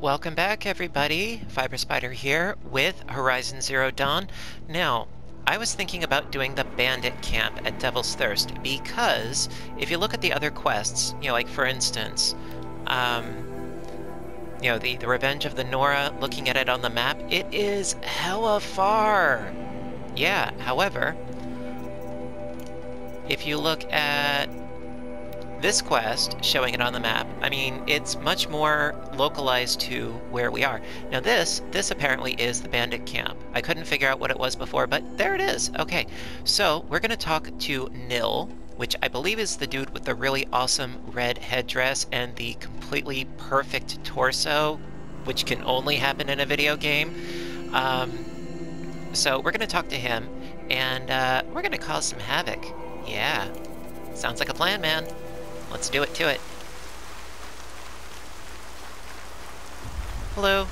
Welcome back, everybody. Fiber Spider here with Horizon Zero Dawn. Now, I was thinking about doing the bandit camp at Devil's Thirst because if you look at the other quests, you know, like for instance, um, you know, the, the Revenge of the Nora, looking at it on the map, it is hella far. Yeah, however, if you look at this quest, showing it on the map, I mean, it's much more localized to where we are. Now this, this apparently is the bandit camp. I couldn't figure out what it was before, but there it is. Okay, so we're going to talk to Nil, which I believe is the dude with the really awesome red headdress and the completely perfect torso, which can only happen in a video game. Um, so we're going to talk to him, and uh, we're going to cause some havoc. Yeah, sounds like a plan, man. Let's do it to it. Hello.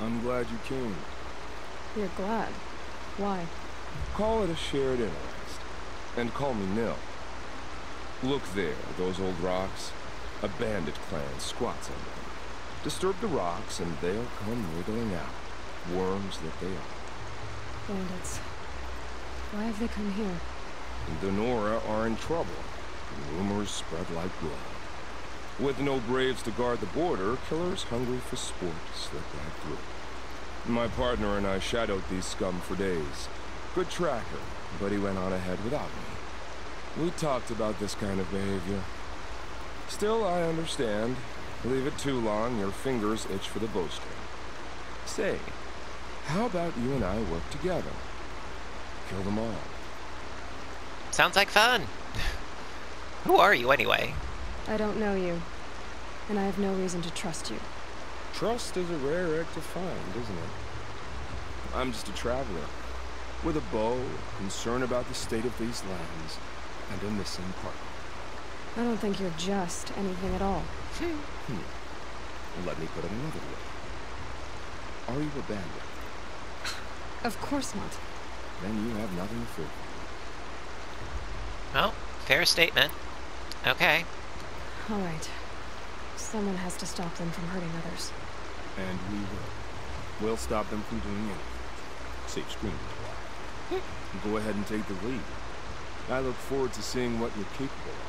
I'm glad you came. You're glad. Why? Call it a shared interest. And call me Nil. Look there, those old rocks. A bandit clan squats on them. Disturb the rocks and they'll come wriggling out. Worms that they are. Bandits. Why have they come here? The Nora are in trouble. Rumors spread like blood. With no braves to guard the border, killers hungry for sport slip right through. My partner and I shadowed these scum for days. Good tracker, but he went on ahead without me. We talked about this kind of behavior. Still, I understand. Leave it too long, your fingers itch for the bowstring. Say, how about you and I work together? Kill them all. Sounds like fun. Who are you anyway? I don't know you, and I have no reason to trust you. Trust is a rare egg to find, isn't it? I'm just a traveler, with a bow, concern about the state of these lands, and a missing partner. I don't think you're just anything at all. Hmm. Let me put it another way. Are you a bandit? Of course not. Then you have nothing to fear. Well, fair statement. Okay. All right. Someone has to stop them from hurting others. And we will. We'll stop them from doing anything. Safe screen. Hmm. Go ahead and take the lead. I look forward to seeing what you're capable of.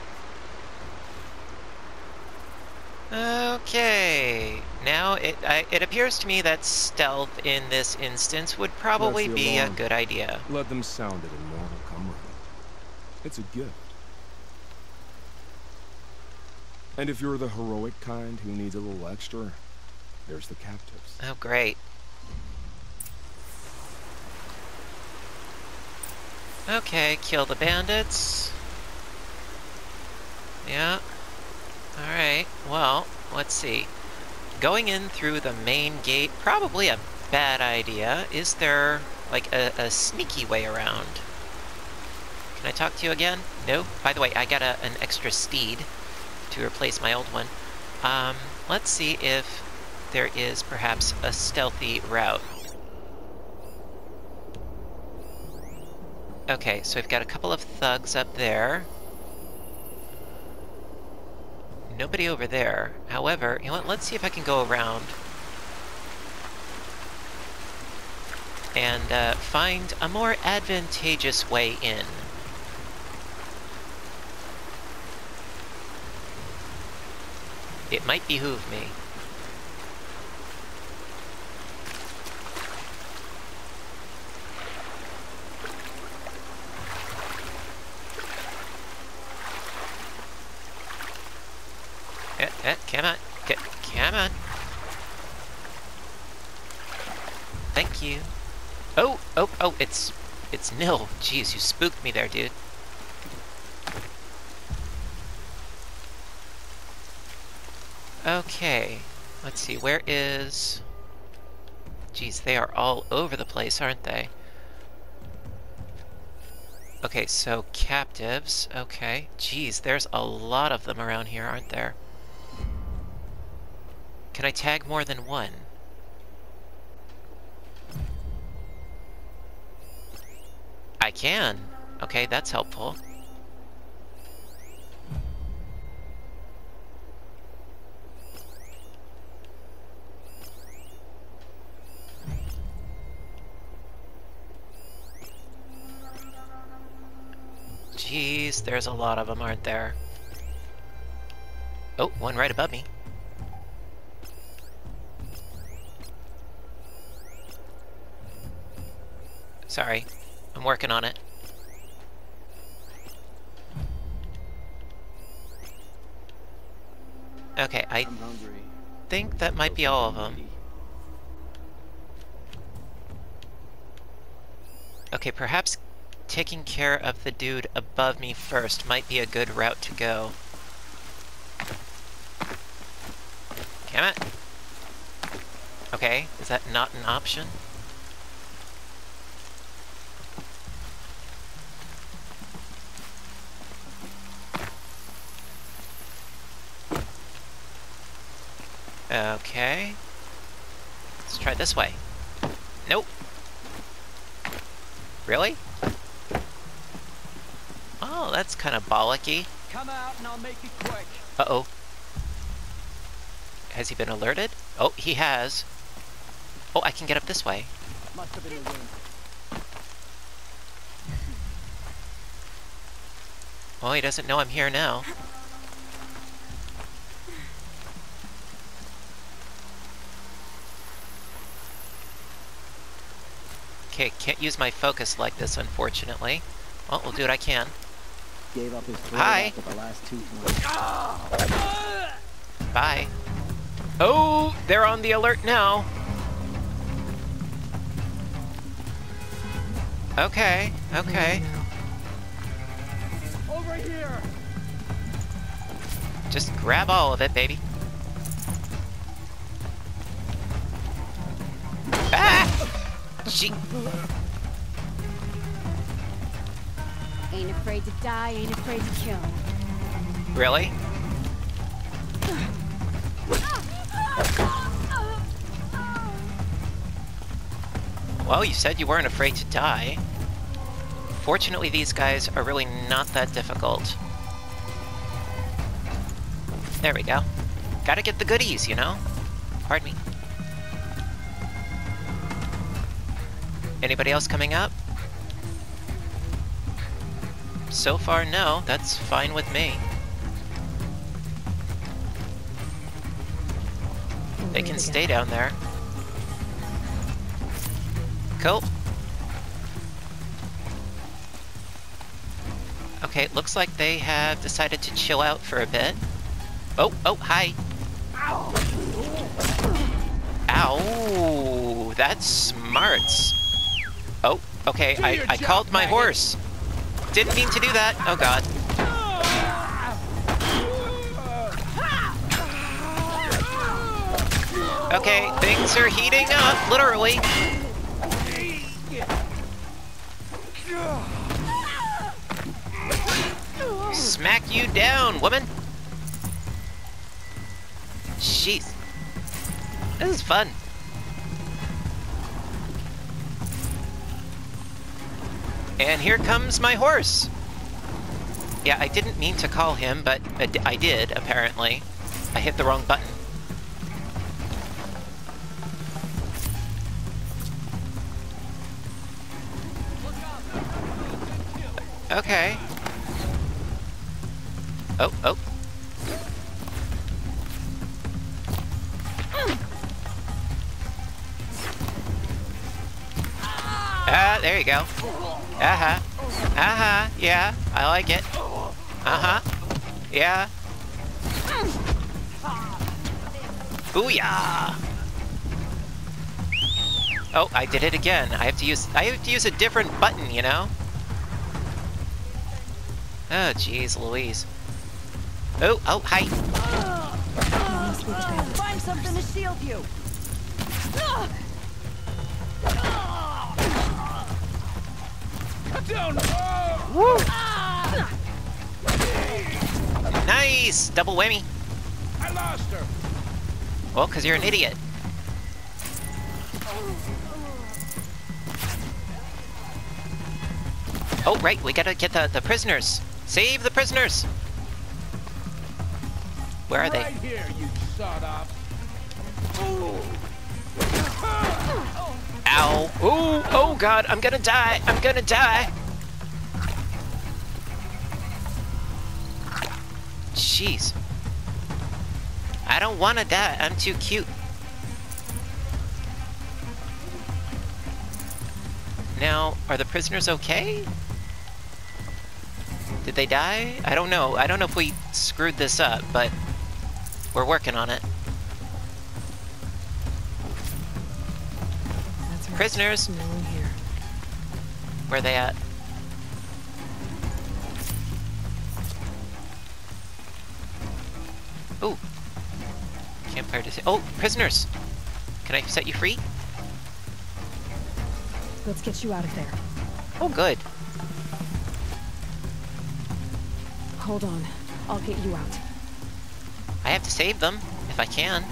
Okay. Now, it I, it appears to me that stealth in this instance would probably the be a good idea. Let them sound it and more will come running. It's a gift. And if you're the heroic kind who needs a little extra, there's the captives. Oh, great. Okay, kill the bandits. Yeah. Alright, well, let's see. Going in through the main gate, probably a bad idea. Is there, like, a, a sneaky way around? Can I talk to you again? No? By the way, I got a, an extra steed to replace my old one. Um, let's see if there is perhaps a stealthy route. Okay, so we've got a couple of thugs up there. Nobody over there. However, you know what, let's see if I can go around and uh, find a more advantageous way in. It might behoove me. Eh, eh, come on. C come on. Thank you. Oh, oh, oh, it's, it's Nil. Jeez, you spooked me there, dude. Okay, let's see, where is... Jeez, they are all over the place, aren't they? Okay, so captives, okay. Jeez, there's a lot of them around here, aren't there? Can I tag more than one? I can. Okay, that's helpful. There's a lot of them, aren't there? Oh, one right above me. Sorry, I'm working on it. Okay, I think that might be all of them. Okay, perhaps taking care of the dude above me first might be a good route to go. Damn it! Okay, is that not an option? Okay. Let's try this way. Nope. Really? Oh, that's kind of bollocky. Come out and I'll make it quick. Uh-oh. Has he been alerted? Oh, he has. Oh, I can get up this way. Must have been the wind. Oh, he doesn't know I'm here now. Okay, can't use my focus like this, unfortunately. Well, we'll do what I can. Gave up his throat Hi. after the last two points. Bye. Oh, they're on the alert now. Okay, okay. Over here! Just grab all of it, baby. Ah! She. Ain't afraid to die, ain't afraid to kill. Really? Well, you said you weren't afraid to die. Fortunately, these guys are really not that difficult. There we go. Gotta get the goodies, you know? Pardon me. Anybody else coming up? So far, no. That's fine with me. They can stay down there. Cool. Okay, it looks like they have decided to chill out for a bit. Oh, oh, hi. Ow, that's smarts. Oh, okay, I, I called my horse. Didn't mean to do that. Oh god. Okay, things are heating up, literally. Smack you down, woman. Jeez. This is fun. And here comes my horse. Yeah, I didn't mean to call him, but I did, apparently. I hit the wrong button. Okay. Oh, oh. Ah, there you go. Uh-huh. Uh-huh, yeah, I like it. Uh-huh. Yeah. Booyah! Oh, I did it again. I have to use I have to use a different button, you know? Oh, jeez, Louise. Oh, oh, hi. The bandit. Find something to shield you. Nice! Double whammy. I lost her! Well, because you're an idiot. Oh, right, we gotta get the, the prisoners. Save the prisoners! Where are they? Right here, you sawed off. Ow. Ooh, oh god, I'm gonna die. I'm gonna die. Jeez. I don't want to die. I'm too cute. Now, are the prisoners okay? Did they die? I don't know. I don't know if we screwed this up, but we're working on it. That's. Prisoners, No one here. where they at? Ooh. Campfire dis- Oh, prisoners! Can I set you free? Let's get you out of there. Oh, good. Hold on. I'll get you out. I have to save them, if I can.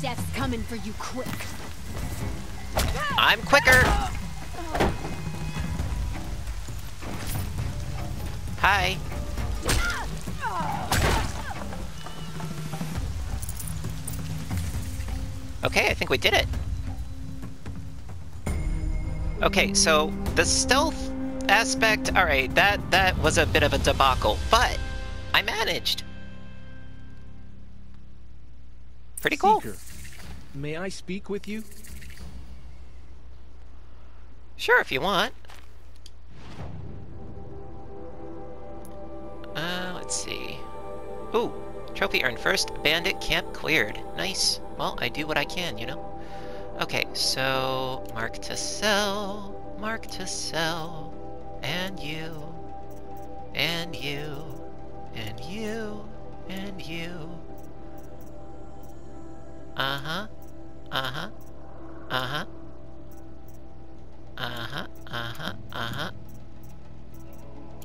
Death's coming for you quick. I'm quicker! Hi. Okay, I think we did it. Okay, so the stealth aspect, alright, that, that was a bit of a debacle, but I managed. Pretty cool. Seeker, may I speak with you? Sure, if you want. Uh, let's see. Ooh, trophy earned first. Bandit camp cleared. Nice. Well, I do what I can, you know? Okay, so mark to sell, mark to sell, and you, and you, and you, and you. Uh-huh, uh-huh, uh-huh. Uh-huh, uh-huh, uh-huh.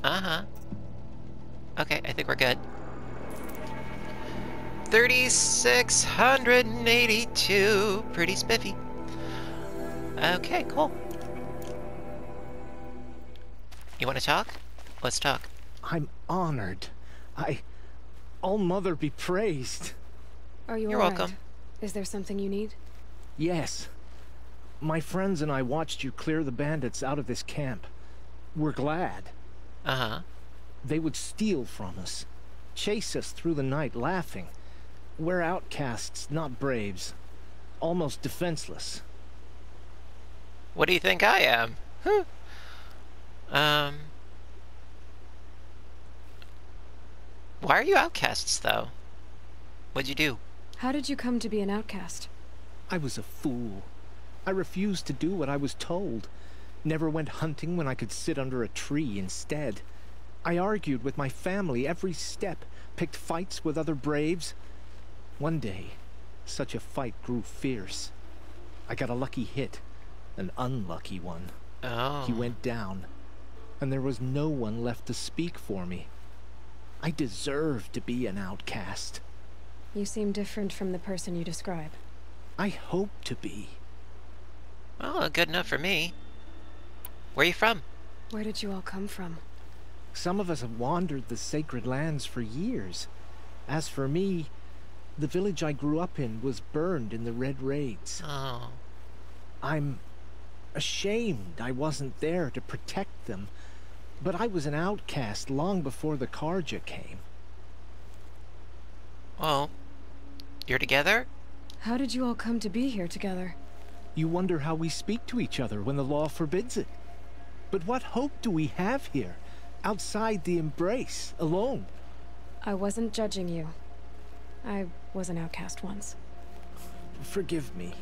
Uh-huh. Okay, I think we're good. 3,682. Pretty spiffy. Okay, cool. You want to talk? Let's talk. I'm honored. I. All Mother be praised. Are you You're alright? welcome. Is there something you need? Yes. My friends and I watched you clear the bandits out of this camp. We're glad. Uh-huh. They would steal from us, chase us through the night laughing. We're outcasts, not braves. Almost defenseless. What do you think I am? Huh. Um... Why are you outcasts, though? What'd you do? How did you come to be an outcast? I was a fool. I refused to do what I was told. Never went hunting when I could sit under a tree instead. I argued with my family every step, picked fights with other braves. One day, such a fight grew fierce. I got a lucky hit, an unlucky one. Oh. He went down, and there was no one left to speak for me. I deserved to be an outcast. You seem different from the person you describe. I hope to be. Well, good enough for me. Where are you from? Where did you all come from? Some of us have wandered the sacred lands for years. As for me, the village I grew up in was burned in the Red Raids. Oh. I'm ashamed I wasn't there to protect them, but I was an outcast long before the Carja came. Well, you're together? How did you all come to be here together? You wonder how we speak to each other when the law forbids it. But what hope do we have here, outside the embrace, alone? I wasn't judging you. I was an outcast once. Forgive me.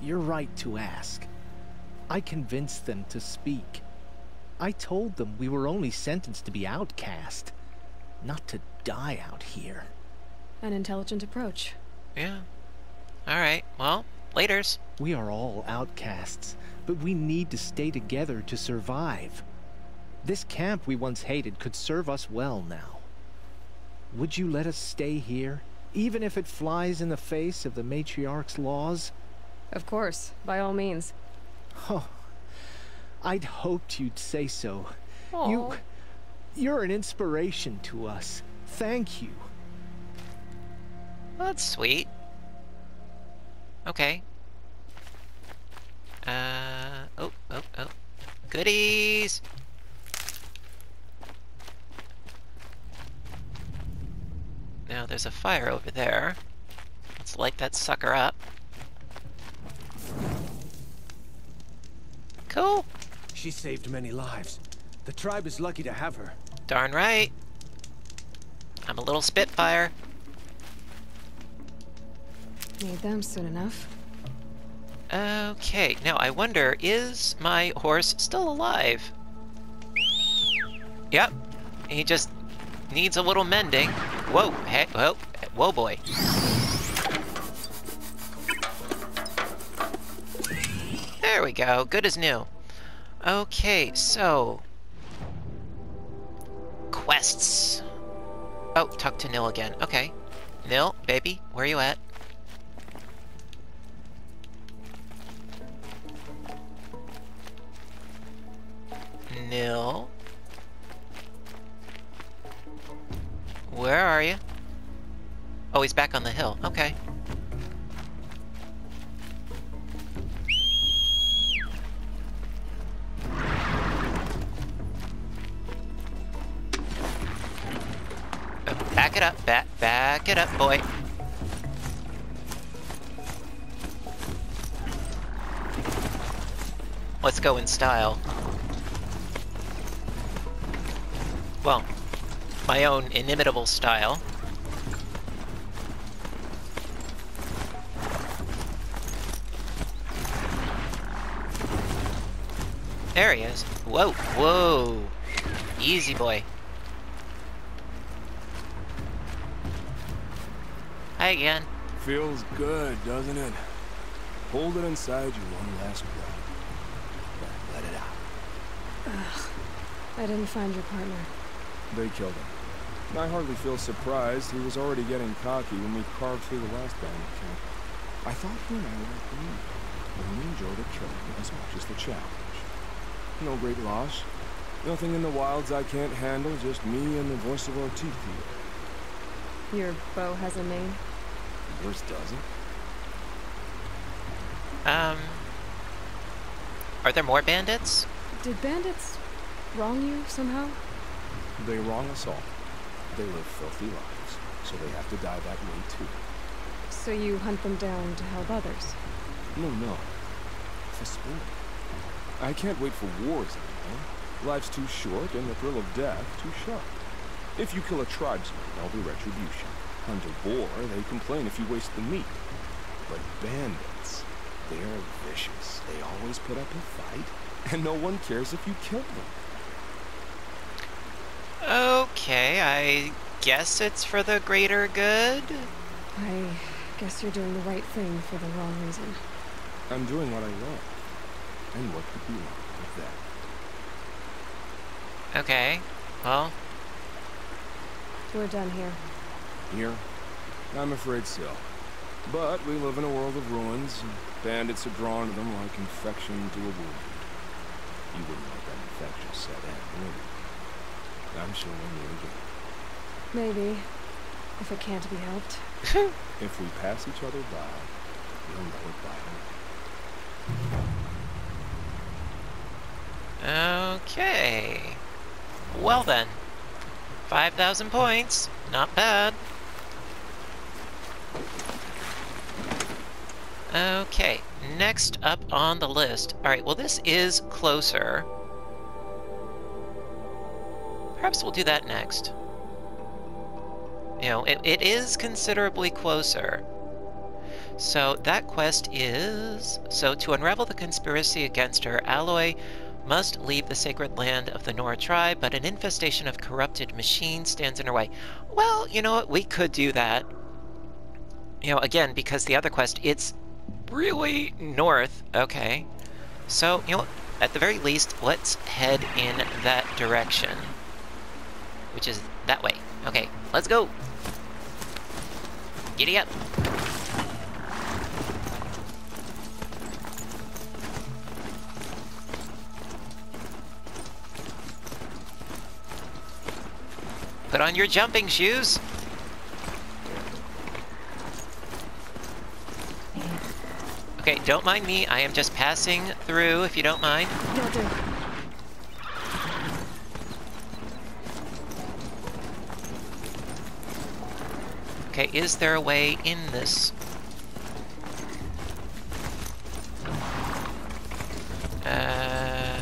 You're right to ask. I convinced them to speak. I told them we were only sentenced to be outcast, not to die out here. An intelligent approach. Yeah. Alright, well, laters. We are all outcasts, but we need to stay together to survive. This camp we once hated could serve us well now. Would you let us stay here, even if it flies in the face of the matriarch's laws? Of course, by all means. Oh, I'd hoped you'd say so. Aw. You, you're an inspiration to us. Thank you. Well, that's sweet. Okay. Uh, oh, oh, oh. Goodies! Now there's a fire over there. Let's light that sucker up. Cool. She saved many lives. The tribe is lucky to have her. Darn right. I'm a little Spitfire. Need them soon enough. Okay, now I wonder, is my horse still alive? Yep. He just needs a little mending. Whoa, hey, whoa, whoa boy. There we go, good as new. Okay, so... Quests. Oh, talk to Nil again. Okay. Nil, baby, where you at? Nil. Where are you? Oh, he's back on the hill. Okay. Uh, Back it up, back, back it up, boy. Let's go in style. Well, my own inimitable style. There he is. Whoa, whoa. Easy boy. Hi again. Feels good, doesn't it? Hold it inside you one last breath. Let it out. I didn't find your partner. They killed him. And I hardly feel surprised. He was already getting cocky when we carved through the last bandit camp. I thought he and I were agreed. But we enjoyed the killing as much as the challenge. No great loss. Nothing in the wilds I can't handle, just me and the voice of our teeth here. Your bow has a name? Yours doesn't. Um... Are there more bandits? Did bandits wrong you somehow? They wrong us all. They live filthy lives, so they have to die that way too. So you hunt them down to help others? No, no. For sport. I can't wait for wars anymore. Life's too short and the thrill of death too sharp. If you kill a tribesman, there'll be retribution. Hunt a boar, they complain if you waste the meat. But bandits, they're vicious. They always put up a fight, and no one cares if you kill them. Okay, I guess it's for the greater good? I guess you're doing the right thing for the wrong reason. I'm doing what I love. And what could be wrong with that? Okay, well, We're done here. Here? I'm afraid so. But we live in a world of ruins, and bandits are drawn to them like infection to a wound. You wouldn't let that infection set in, would you? I'm sure we'll meet again. Maybe. If it can't be helped. If we pass each other by, we'll know it by heart. okay. Well then. 5,000 points. Not bad. Okay, next up on the list. Alright, well this is closer. Perhaps we'll do that next. You know, it, it is considerably closer. So that quest is... So to unravel the conspiracy against her, Aloy must leave the sacred land of the Nora tribe, but an infestation of corrupted machines stands in her way. Well, you know what? We could do that. You know, again, because the other quest, it's really north. Okay. So, you know? At the very least, let's head in that direction. Which is that way. Okay, let's go! Giddy up! Put on your jumping shoes! Okay, don't mind me. I am just passing through, if you don't mind. Okay, is there a way in this? Uh...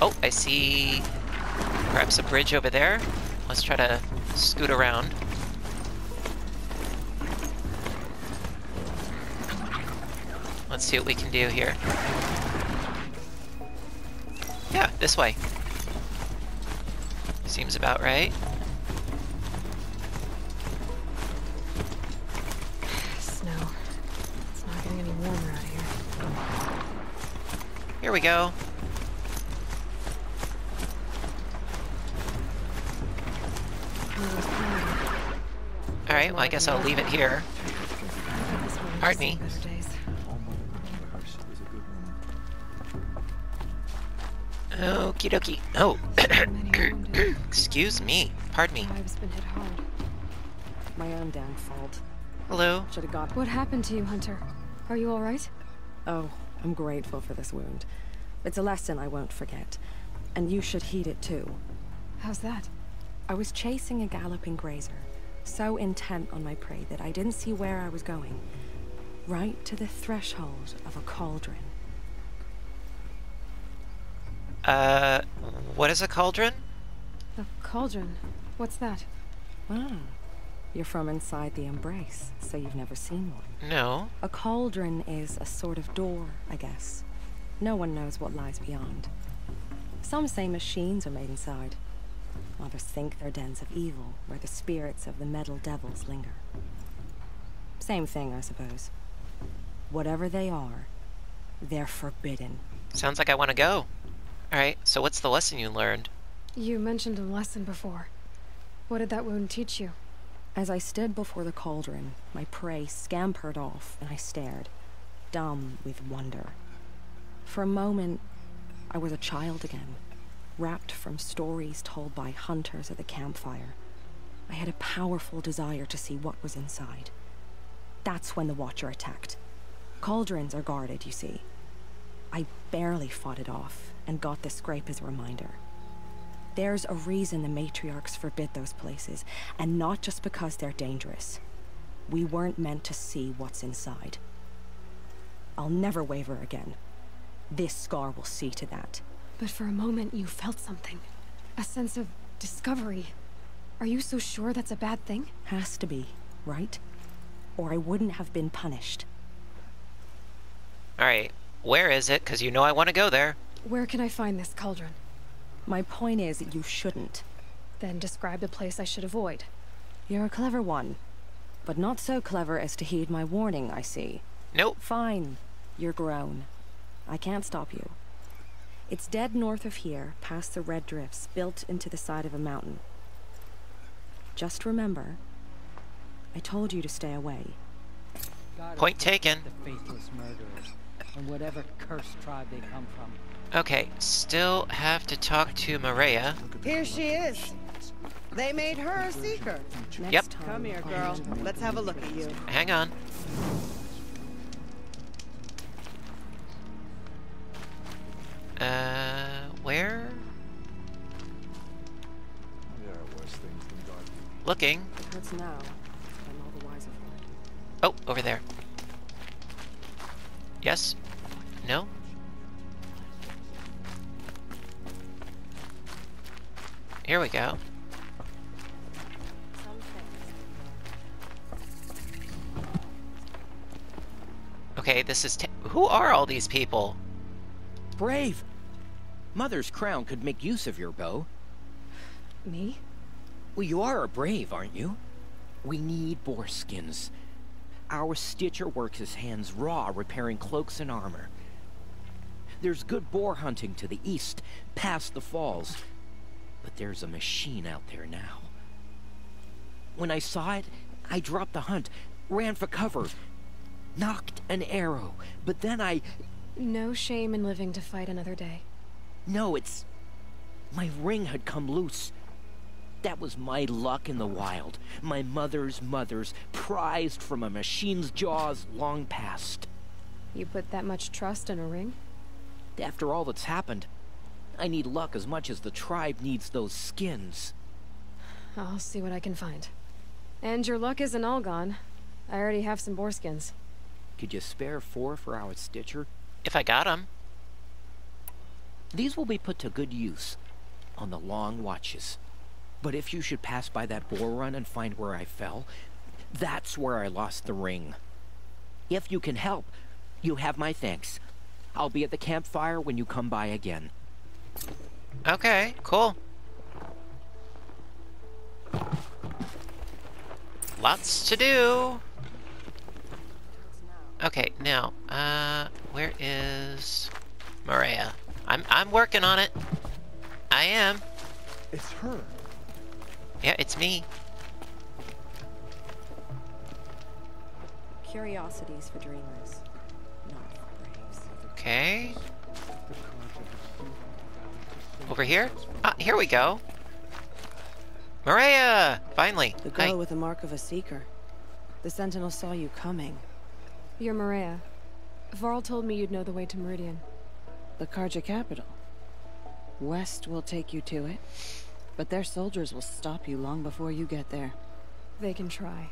Oh, I see perhaps a bridge over there. Let's try to scoot around. Let's see what we can do here. Yeah, this way. Seems about right. Here we go. Alright, well I guess I'll leave it here. This Pardon me. seen better days. Okie dokie. Oh, So many wounded. excuse me. Pardon me. Tribe's been hit hard. My own damn fault. Hello. Should have got. What happened to you, Hunter? Are you all right? Oh, I'm grateful for this wound. It's a lesson I won't forget. And you should heed it too. How's that? I was chasing a galloping grazer, so intent on my prey that I didn't see where I was going. Right to the threshold of a cauldron. Uh, what is a cauldron? A cauldron. What's that? Ah, you're from inside the embrace, so you've never seen one. No. A cauldron is a sort of door, I guess. No one knows what lies beyond. Some say machines are made inside. Others think they're dens of evil, where the spirits of the metal devils linger. Same thing, I suppose. Whatever they are, they're forbidden. Sounds like I want to go. Alright, so what's the lesson you learned? You mentioned a lesson before. What did that wound teach you? As I stood before the cauldron, my prey scampered off, and I stared, dumb with wonder. For a moment, I was a child again, wrapped from stories told by hunters at the campfire. I had a powerful desire to see what was inside. That's when the Watcher attacked. Cauldrons are guarded, you see. I barely fought it off, and got the scrape as a reminder. There's a reason the matriarchs forbid those places, and not just because they're dangerous. We weren't meant to see what's inside. I'll never waver again. This scar will see to that. But for a moment, you felt something. A sense of discovery. Are you so sure that's a bad thing? Has to be, right? Or I wouldn't have been punished. Alright, where is it? Because you know I want to go there. Where can I find this cauldron? My point is, you shouldn't. Then describe the place I should avoid. You're a clever one. But not so clever as to heed my warning, I see. Nope. Fine. You're grown. I can't stop you. It's dead north of here, past the red drifts, built into the side of a mountain. Just remember, I told you to stay away. Point taken. The faithless murderers, and whatever cursed tribe they come from. Okay, still have to talk to Maria. Here she is. They made her a seeker. Next Yep. time, Come here, girl. Let's have a look at you. Hang on. Uh, where? Looking. It now. I'm all the wiser for it. Oh, over there. Yes? No? Here we go. Okay, this is. Who are all these people? Brave! Mother's crown could make use of your bow. Me? Well, you are a brave, aren't you? We need boar skins. Our stitcher works his hands raw repairing cloaks and armor. There's good boar hunting to the east, past the falls. But there's a machine out there now. When I saw it, I dropped the hunt, ran for cover, knocked an arrow, but then I. No shame in living to fight another day. No, it's. My ring had come loose. That was my luck in the wild. My mother's mother's, prized from a machine's jaws long past. You put that much trust in a ring? After all that's happened, I need luck as much as the tribe needs those skins. I'll see what I can find. And your luck isn't all gone. I already have some boar skins. Could you spare four for our Stitcher? If I got them. These will be put to good use on the long watches. But if you should pass by that boar run and find where I fell, that's where I lost the ring. If you can help, you have my thanks. I'll be at the campfire when you come by again. Okay, cool. Lots to do. Okay, now, uh, where is Maria? I'm I'm working on it. I am. It's her. Yeah, it's me. Curiosities for dreamers, not for braves. Okay. Over here? Ah, here we go. Maria! Finally. The girl Hi. with the mark of a seeker. The Sentinel saw you coming. You're Maria. Varl told me you'd know the way to Meridian. The Carja capital. West will take you to it, but their soldiers will stop you long before you get there. They can try.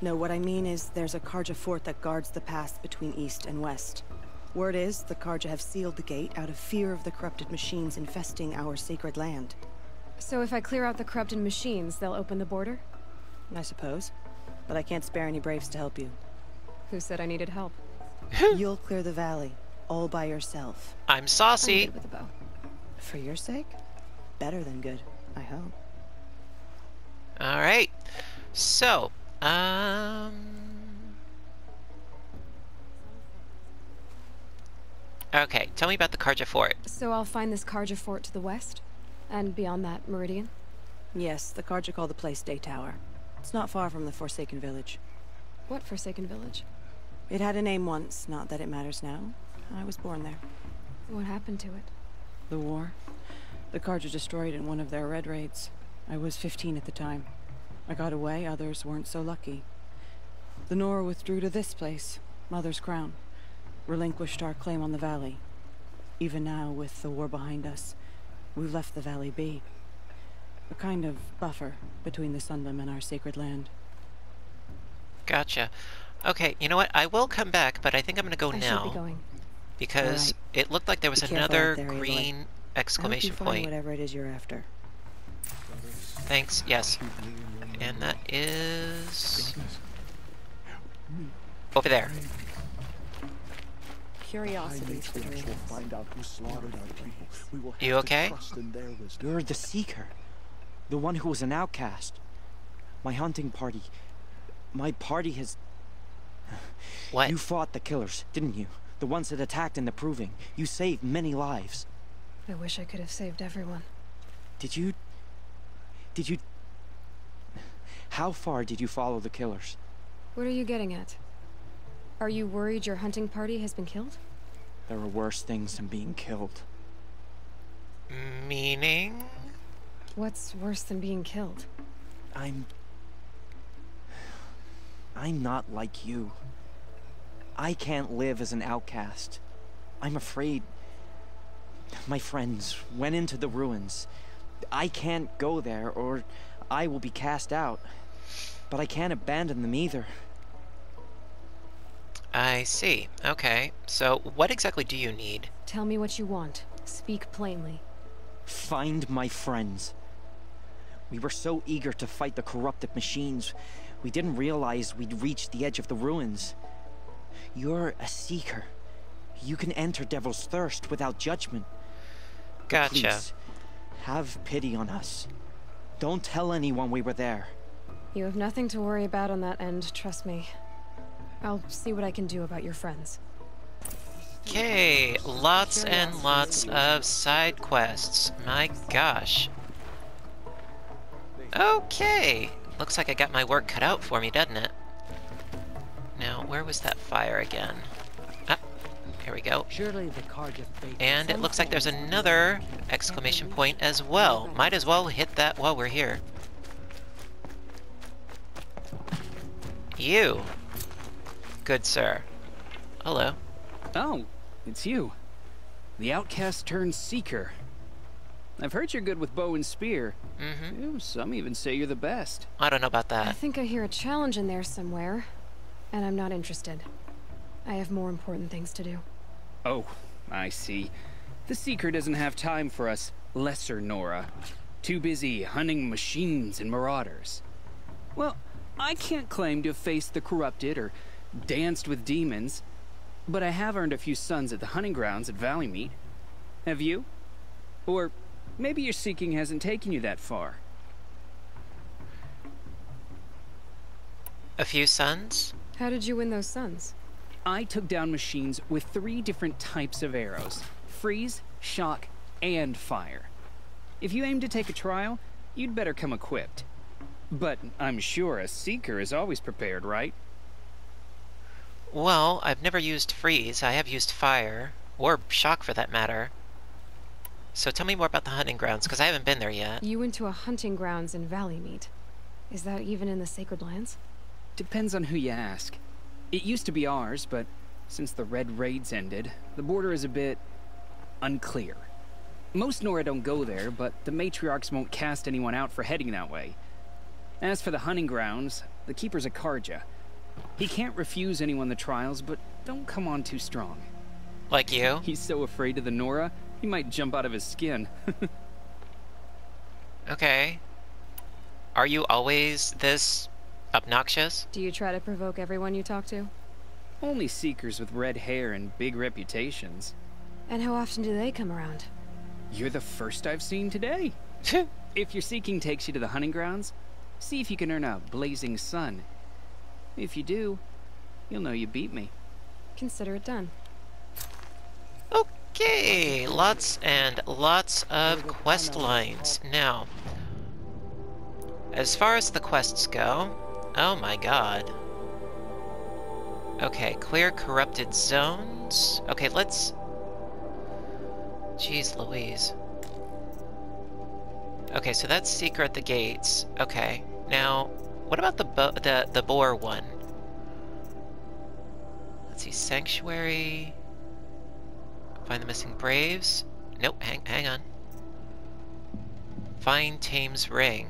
No, what I mean is there's a Carja fort that guards the pass between east and west. Word is the Carja have sealed the gate out of fear of the corrupted machines infesting our sacred land. So if I clear out the corrupted machines, they'll open the border? I suppose. But I can't spare any braves to help you. Who said I needed help? You'll clear the valley, all by yourself. I'm I'm saucy. with a bow. For your sake? Better than good, I hope. Alright. So, um... Okay, tell me about the Carja Fort. So I'll find this Carja fort to the west? And beyond that, Meridian? Yes, the Carja call the place Day Tower. It's not far from the Forsaken Village. What Forsaken Village? It had a name once, not that it matters now. I was born there. What happened to it? The war. The Carja destroyed in one of their red raids. I was 15 at the time. I got away, others weren't so lucky. The Nora withdrew to this place, Mother's Crown. Relinquished our claim on the valley. Even now, with the war behind us, we've left the valley be. A kind of buffer between the Sundom and our sacred land. Gotcha. Okay, you know what? I will come back, but I think I'm gonna go I now. should be going. Because it looked like there was Be another out there, Aloy. green I hope exclamation you find point. whatever it is you're after. Thanks, yes. And that is... Over there. Curiosities for dreamers. find out who slaughtered our people. We will You okay? trust in their wisdom. You're the Seeker. The one who was an outcast. My hunting party. My party has... What? You fought the killers, didn't you? The ones that attacked in the Proving. You saved many lives. I wish I could have saved everyone. Did you... Did you... How far did you follow the killers? What are you getting at? Are you worried your hunting party has been killed? There are worse things than being killed. Meaning? What's worse than being killed? I'm... I'm not like you. I can't live as an outcast. I'm afraid... My friends went into the ruins. I can't go there, or I will be cast out. But I can't abandon them either. I see. Okay. So, what exactly do you need? Tell me what you want. Speak plainly. Find my friends. We were so eager to fight the corrupted machines, we didn't realize we'd reached the edge of the ruins. You're a seeker. You can enter Devil's Thirst without judgment. Gotcha. Please, have pity on us. Don't tell anyone we were there. You have nothing to worry about on that end, trust me. I'll see what I can do about your friends. Okay, lots and lots of side quests. My gosh. Okay. Looks like I got my work cut out for me, doesn't it? Now, where was that fire again? Ah, here we go. Surely the Carja faith. And it looks like there's another exclamation point as well. Might as well hit that while we're here. You. Good sir. Hello. Oh, it's you. The outcast turned seeker. I've heard you're good with bow and spear. Mm-hmm. Some even say you're the best. I don't know about that. I think I hear a challenge in there somewhere, and I'm not interested. I have more important things to do. Oh, I see. The Seeker doesn't have time for us lesser Nora. Too busy hunting machines and marauders. Well, I can't claim to have faced the corrupted or danced with demons, but I have earned a few suns at the hunting grounds at Valleymeet. Have you? Or maybe your seeking hasn't taken you that far. A few suns? How did you win those suns? I took down machines with three different types of arrows freeze, shock, and fire. If you aim to take a trial, you'd better come equipped. But I'm sure a seeker is always prepared, right? Well, I've never used freeze. I have used fire, or shock for that matter. So tell me more about the hunting grounds, because I haven't been there yet. You went to a hunting grounds in Valleymeet. Is that even in the Sacred Lands? Depends on who you ask. It used to be ours, but since the Red Raids ended, the border is a bit unclear. Most Nora don't go there, but the matriarchs won't cast anyone out for heading that way. As for the hunting grounds, the keeper's a Carja. He can't refuse anyone the trials, but don't come on too strong. Like you? He's so afraid of the Nora, he might jump out of his skin. Okay. Are you always this obnoxious? Do you try to provoke everyone you talk to? Only seekers with red hair and big reputations. And how often do they come around? You're the first I've seen today. if your seeking takes you to the hunting grounds, see if you can earn a blazing sun. If you do, you'll know you beat me. Consider it done. Okay, lots and lots of quest lines. Now, as far as the quests go, oh my god. Okay, clear corrupted zones. Okay, let's... Jeez Louise. Okay, so that's Seeker at the gates. Okay, now, what about the the, the boar one? Let's see, Sanctuary... Find the missing Braves. Nope, hang, hang on. Find Tame's Ring.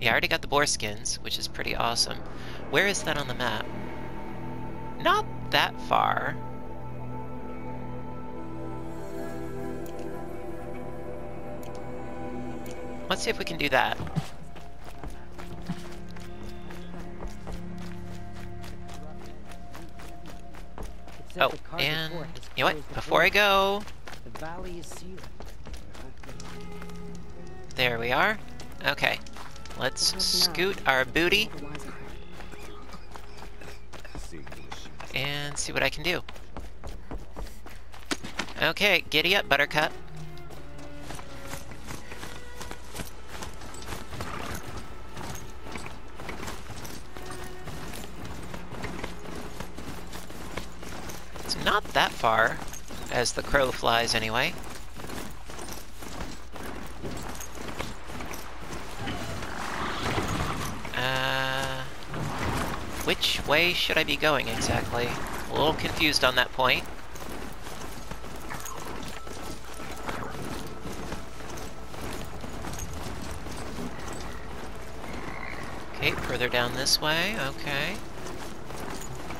Yeah, I already got the boar skins, which is pretty awesome. Where is that on the map? Not that far. Let's see if we can do that. Oh, and you know what? Before I go, The valley is sealed. there we are. Okay, let's scoot our booty and see what I can do. Okay, giddy up, Buttercup. Far, as the crow flies anyway. Uh, which way should I be going exactly? A little confused on that point. Okay, further down this way, okay.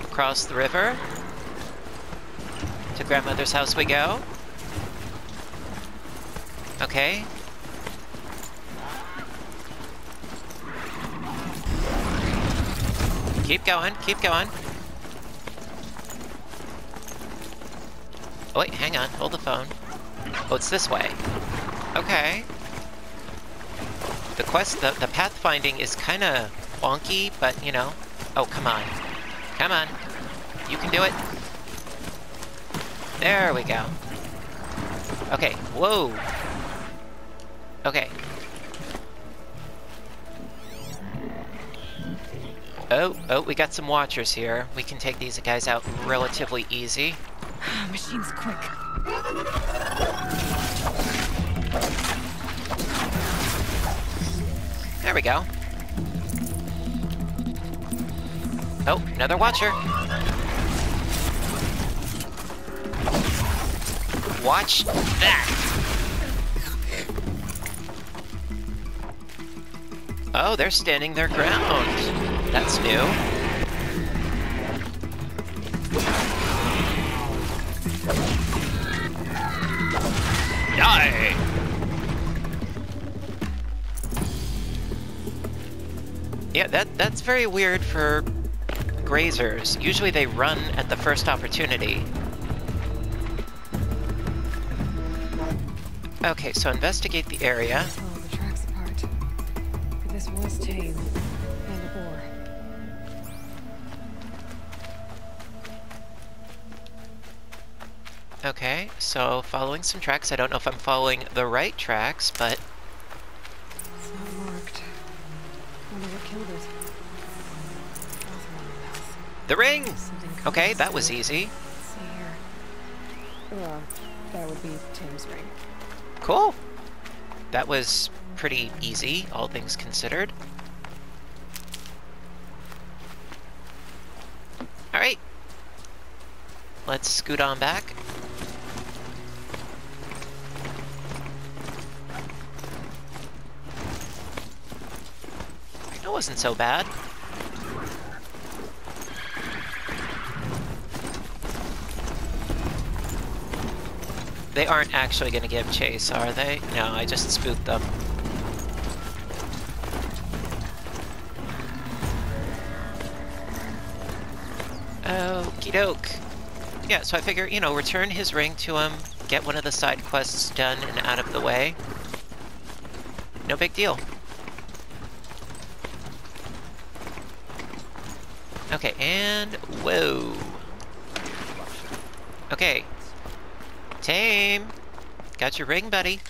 Across the river. To grandmother's house we go. Okay. Keep going, keep going. Oh wait, hang on, hold the phone. Oh, it's this way. Okay. The quest, the, the pathfinding is kind of wonky, but you know. Oh, come on. Come on. You can do it. There we go. Okay, whoa. Okay. Oh, oh, we got some watchers here. We can take these guys out relatively easy. Machine's quick. There we go. Oh, another watcher. Watch that! Oh, they're standing their ground. That's new. Die! Yeah, that that's very weird for grazers. Usually they run at the first opportunity. Okay, so investigate the area. Follow the tracks apart. This was tame. And a. Okay, so following some tracks. I don't know if I'm following the right tracks, but It's not marked. Wonder what killed it. Both are on the ring! Okay, that was easy. See here. Well, that would be Tim's ring. Cool. That was pretty easy, all things considered. Alright. Let's scoot on back. That wasn't so bad. They aren't actually gonna give chase, are they? No, I just spooked them. Okie doke. Yeah, so I figure, you know, return his ring to him, get one of the side quests done and out of the way. No big deal. Okay, and whoa. Okay. Tame! Got your ring, buddy.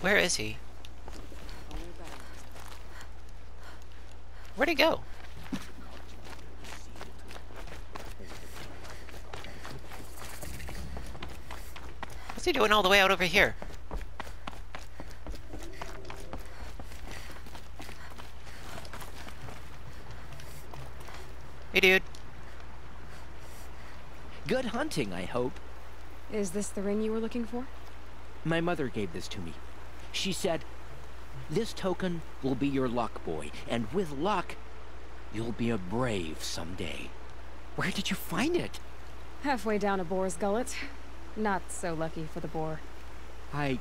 Where is he? Where'd he go? What's he doing all the way out over here? Hey, dude. Good hunting, I hope. Is this the ring you were looking for? My mother gave this to me. She said, This token will be your luck, boy, and with luck, you'll be a brave someday. Where did you find it? Halfway down a boar's gullet. Not so lucky for the boar. I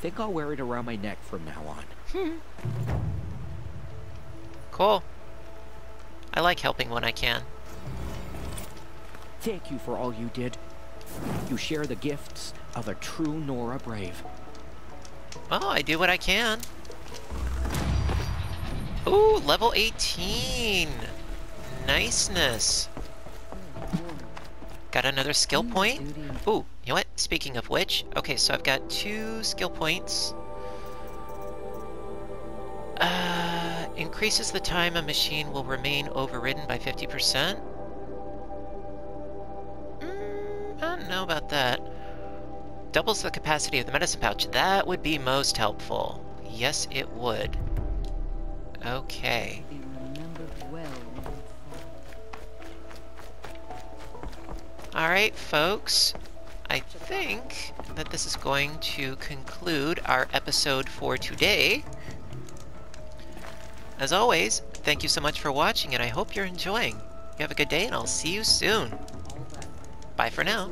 think I'll wear it around my neck from now on. Hmm. Cool. I like helping when I can. Thank you for all you did. You share the gifts of a true Nora Brave. Well, I do what I can. Ooh, level 18! Niceness! Got another skill point? Ooh, you know what? Speaking of which, okay, so I've got two skill points. Increases the time a machine will remain overridden by 50%. Mm, I don't know about that. Doubles the capacity of the medicine pouch. That would be most helpful. Yes, it would. Okay. Alright, folks. I think that this is going to conclude our episode for today. As always, thank you so much for watching, and I hope you're enjoying. You have a good day, and I'll see you soon. Bye for now.